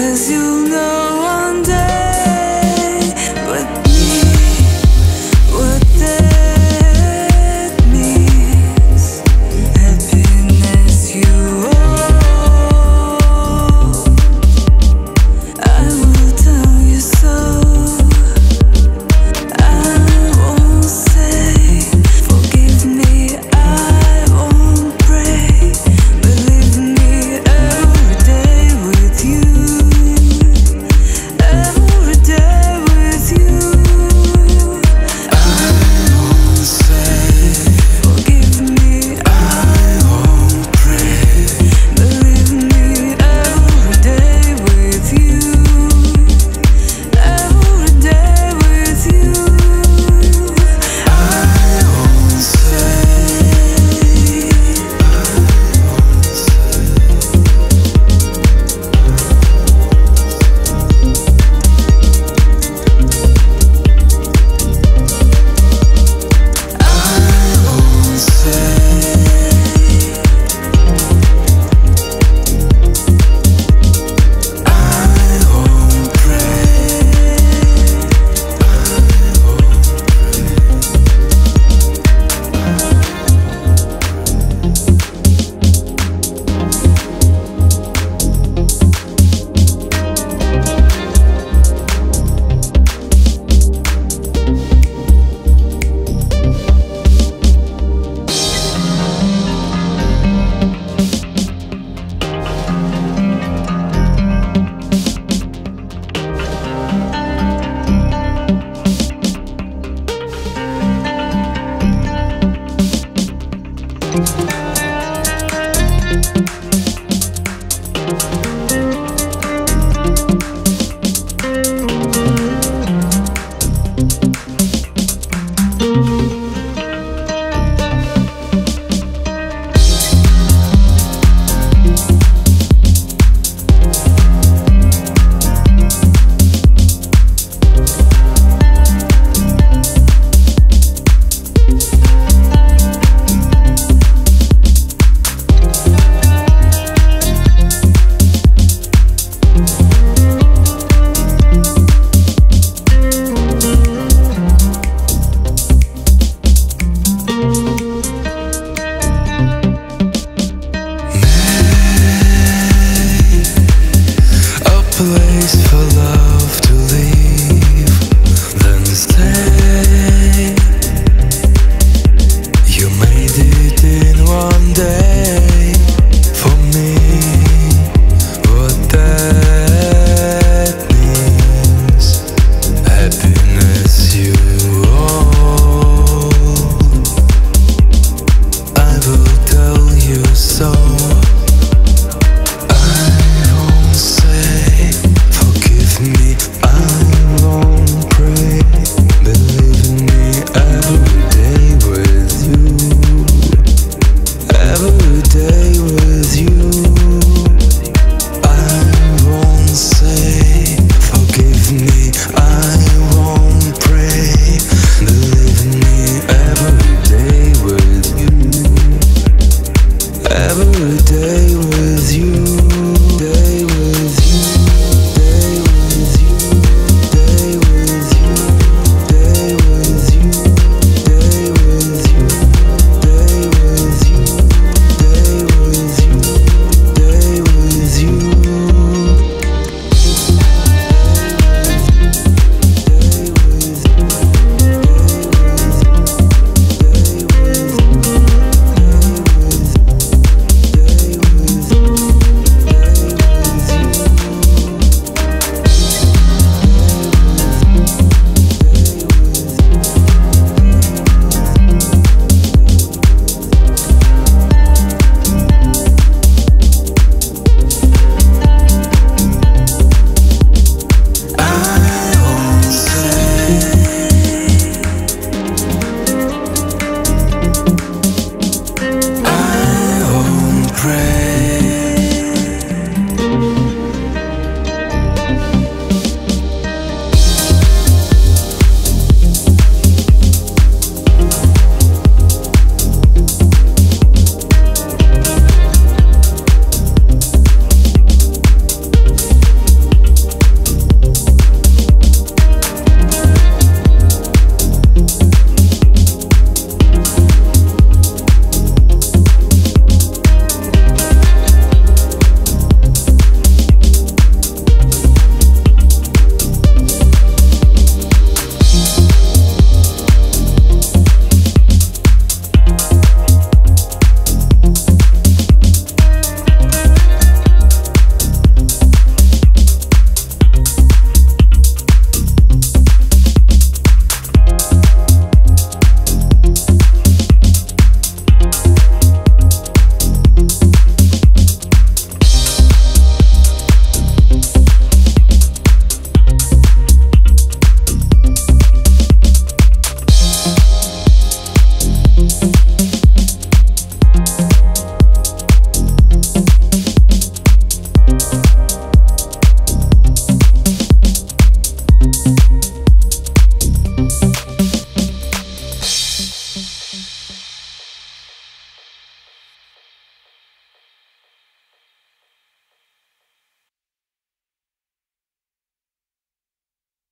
Because you know